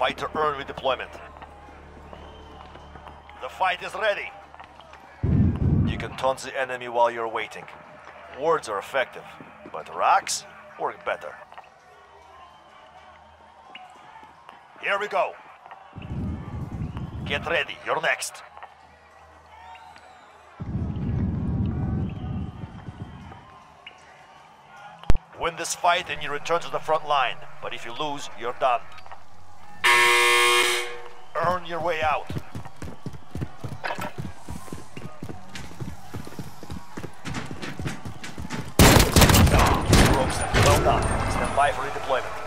Fight to earn redeployment. The fight is ready. You can taunt the enemy while you're waiting. Words are effective, but rocks work better. Here we go. Get ready, you're next. Win this fight and you return to the front line, but if you lose, you're done. Earn your way out. Well done. Stand by for redeployment.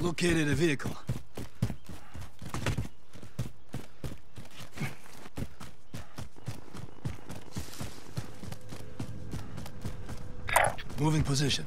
Located a vehicle. Moving position.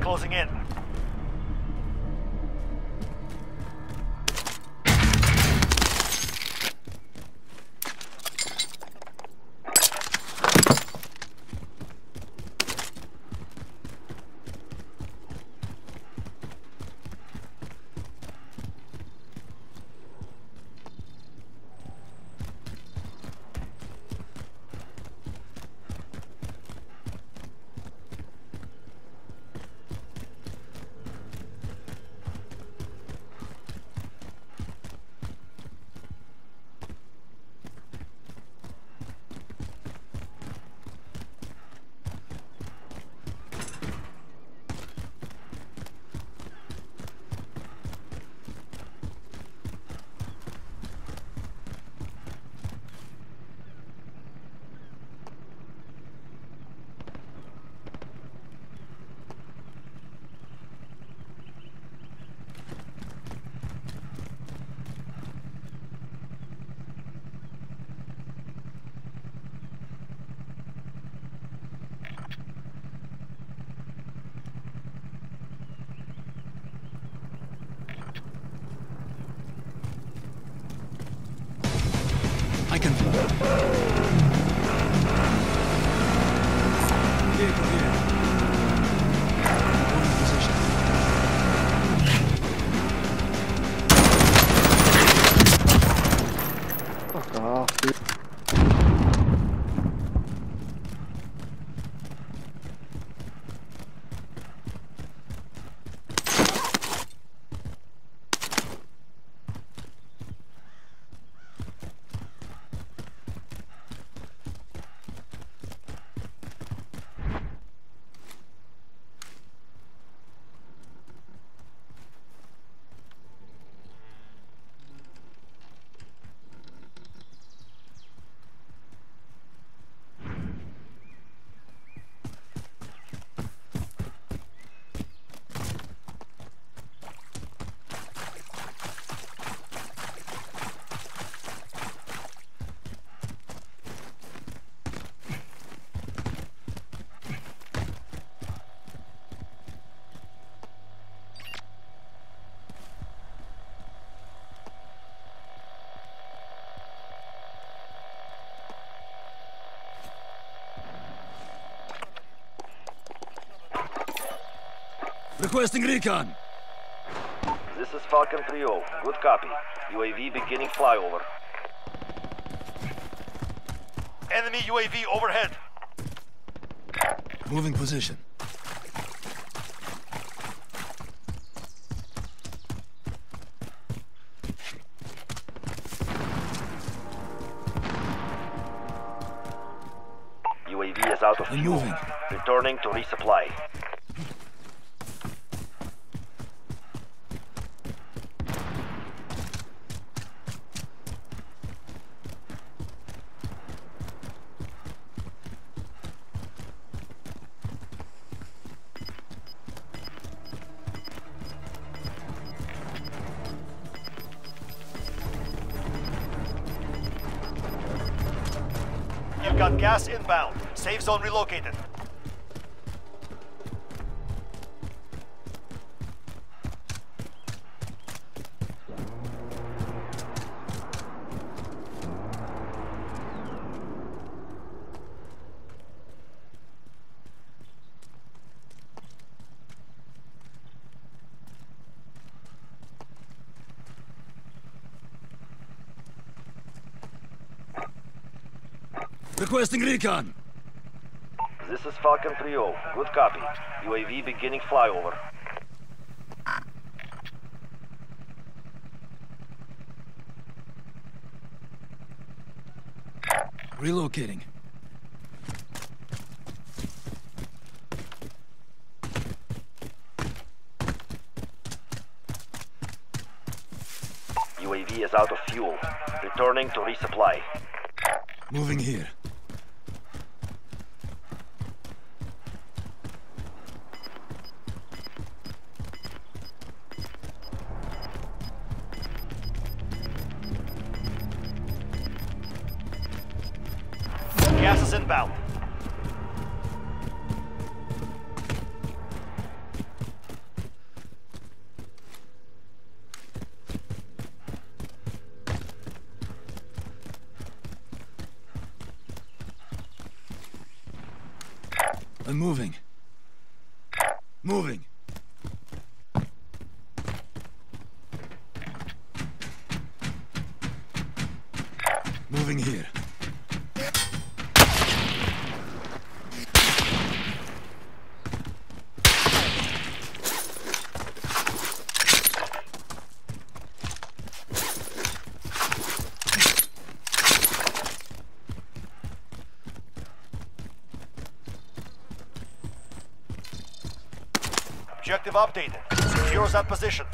closing in. Requesting recon. This is Falcon 3-0. Good copy. UAV beginning flyover. Enemy UAV overhead. Moving position. UAV is out of I'm fuel. moving. Returning to resupply. Safe zone relocated. Requesting recon. This is Falcon 3-0. Good copy. UAV beginning flyover. Relocating. UAV is out of fuel. Returning to resupply. Moving here. Updated. Secure that position.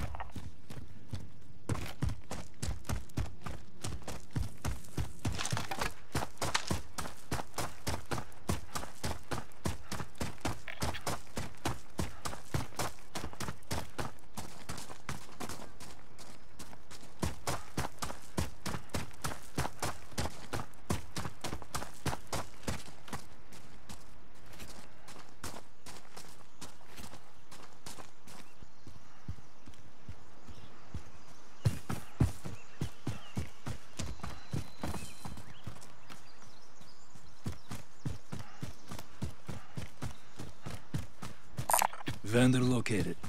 Vendor located.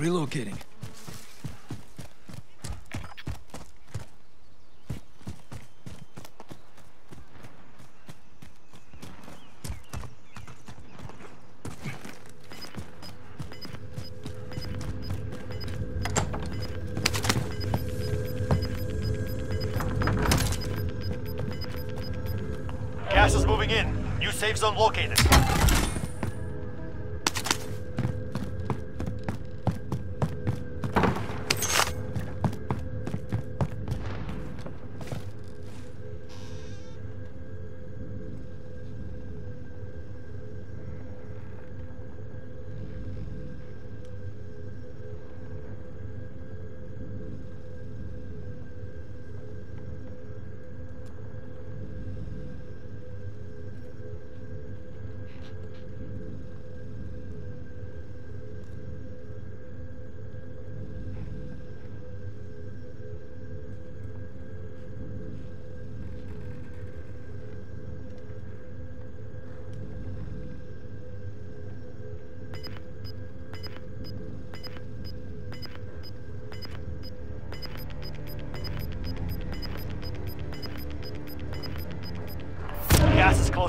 Relocating. Gas is moving in. New safe zone located.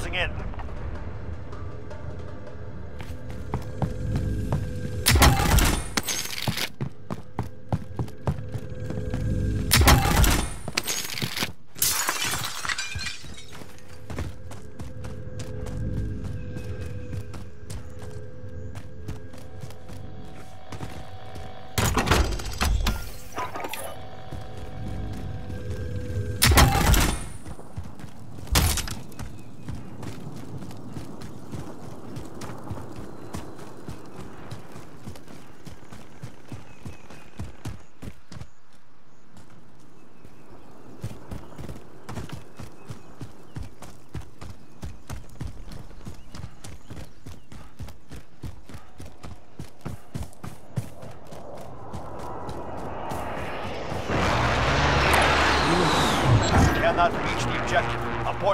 Closing in.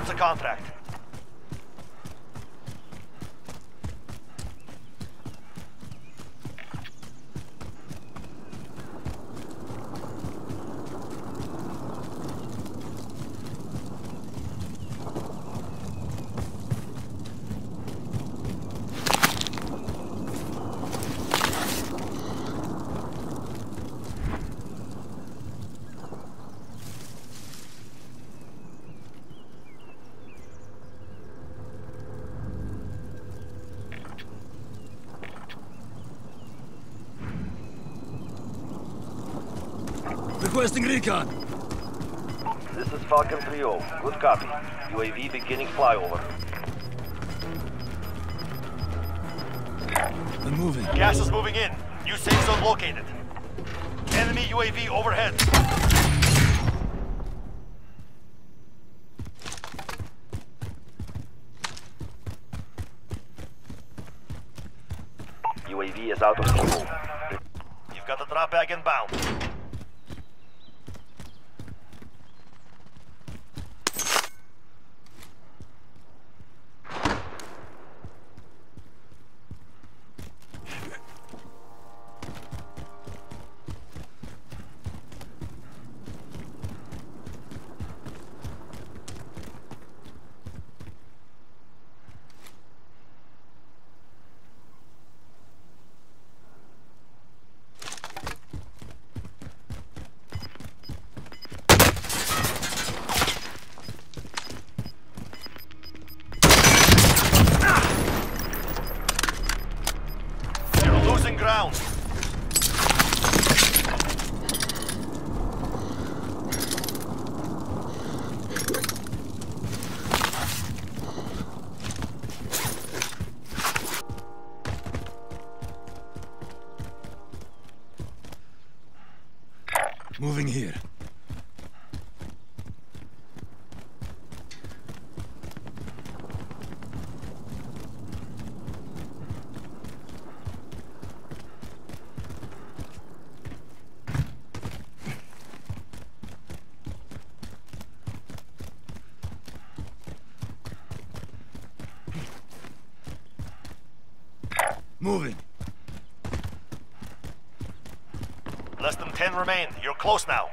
The contract. Requesting recon. This is Falcon 3-0. Good copy. UAV beginning flyover. I'm moving. Gas is moving in. New safe zone located. Enemy UAV overhead. UAV is out of fuel. You've got the drop bag inbound. You're losing ground. Moving here. Moving. Less than 10 remain. You're close now.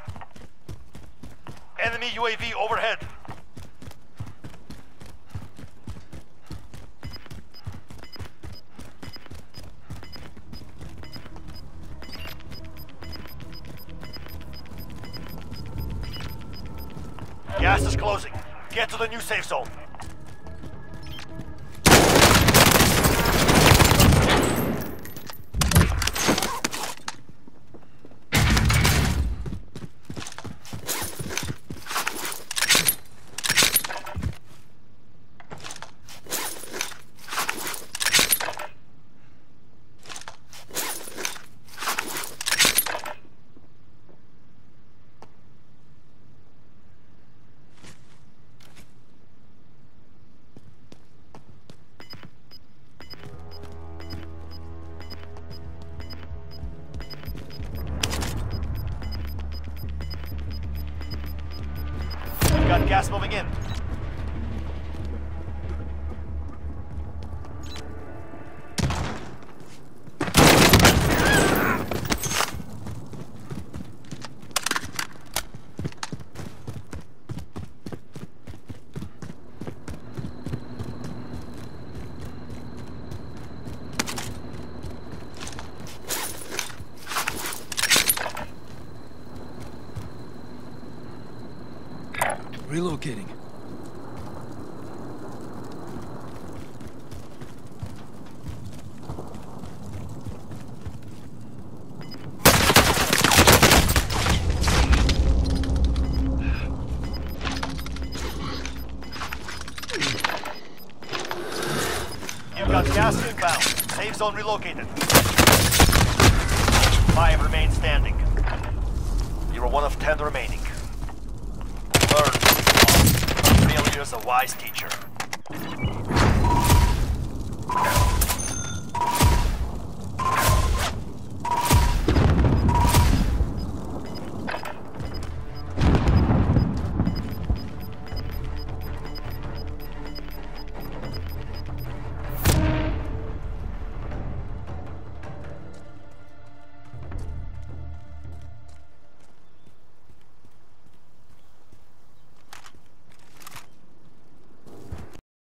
Enemy UAV overhead. Gas is closing. Get to the new safe zone. Gas moving in. Relocating. You've zone relocated. Five remain standing. You are one of ten remaining. Learn. Failure a wise teacher.